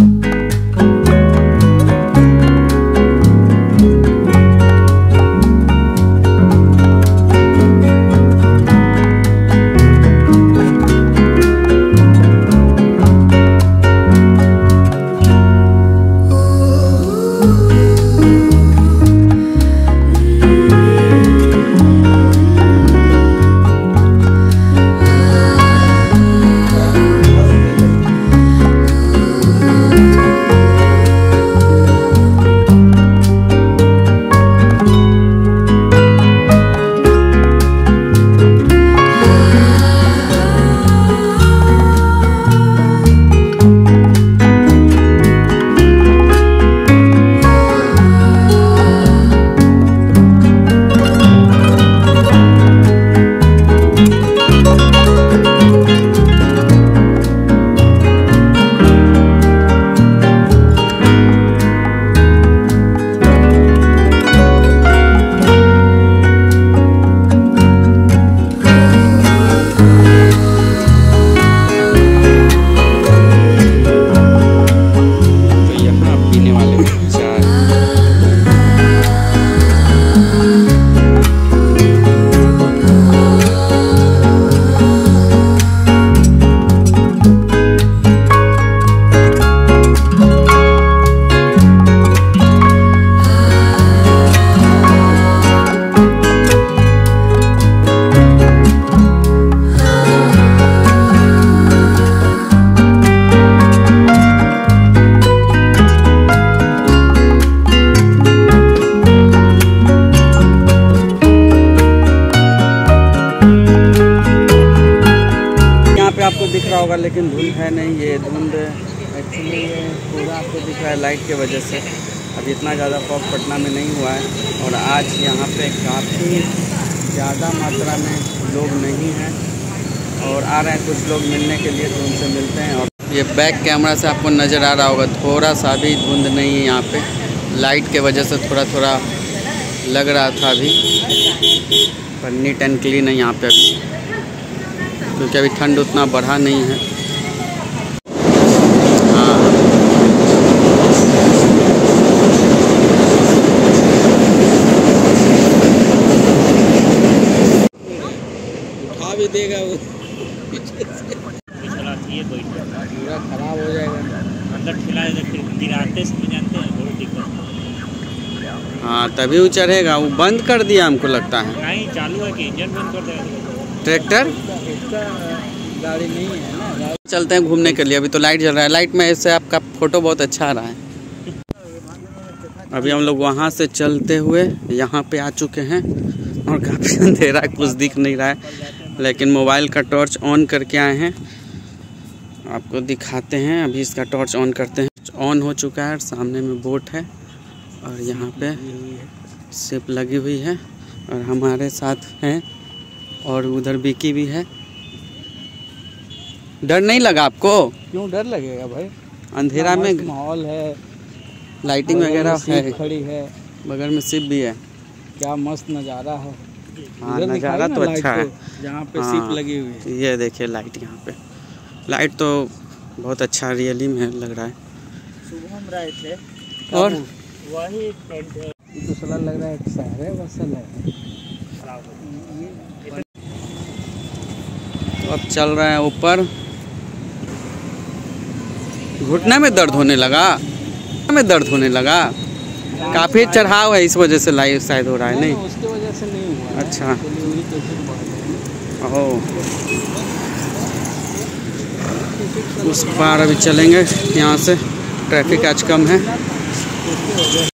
तो आपको दिख रहा होगा, लेकिन धुंध है नहीं, ये धुंध एक्चुअली ये पूरा आपको दिख रहा है लाइट के वजह से। अब इतना ज़्यादा फॉग पटना में नहीं हुआ है, और आज यहाँ पे काफ़ी ज़्यादा मात्रा में लोग नहीं हैं, और आ रहे हैं कुछ लोग मिलने के लिए तो उनसे मिलते हैं, और ये बैक कैमरा से आपको नज़र आ रहा होगा, थोड़ा सा भी धुंध नहीं है यहाँ पे। लाइट के वजह से थोड़ा थोड़ा लग रहा था अभी। पर नीट एंड क्लीन है यहाँ पे अभी। क्योंकि अभी ठंड उतना बढ़ा नहीं है। हाँ। उठा भी देगा वो। पूरा खराब हो जाएगा। अंदर फिर गिराते समय जानते हैं बहुत दिक्कत हाँ तभी वो चढ़ेगा। वो बंद कर दिया हमको लगता है। नहीं चालू है कि इंजन बंद कर देगा। ट्रैक्टर? गाड़ी नहीं है ना चलते हैं घूमने के लिए, अभी तो लाइट जल रहा है। लाइट में इससे आपका फ़ोटो बहुत अच्छा आ रहा है। अभी हम लोग वहाँ से चलते हुए यहाँ पे आ चुके हैं और काफ़ी अंधेरा, कुछ दिख नहीं रहा है। लेकिन मोबाइल का टॉर्च ऑन करके आए हैं। आपको दिखाते हैं, अभी इसका टॉर्च ऑन करते हैं। ऑन हो चुका है सामने में बोट है और यहाँ पे सिप लगी हुई है और हमारे साथ हैं और उधर बिकी भी है। डर नहीं लगा आपको? क्यों डर लगेगा भाई? अंधेरा में माहौल है। लाइटिंग वगैरह है। खड़ी है। बगल में सिप भी है। क्या मस्त नज़ारा है। हाँ नज़ारा तो लाइट अच्छा है। जहाँ पे हाँ। सीट लगी हुई है। ये देखिए लाइट यहाँ पे। लाइट तो बहुत अच्छा रियली में लग रहा है। शुभम राय थे। और? वही टेंट है। तो लग रहा है एक शहर है बसल है। हो। तो अब चल रहे हैं ऊपर। घुटने में दर्द होने लगा। में दर्द होने लगा। काफ़ी चढ़ाव है इस वजह से लाइट शायद हो रहा है नहीं? उसकी वजह से नहीं हुआ। अच्छा। है। ओह। उस पार अभी चलेंगे यहाँ से। ट्रैफ़िक आज कम है।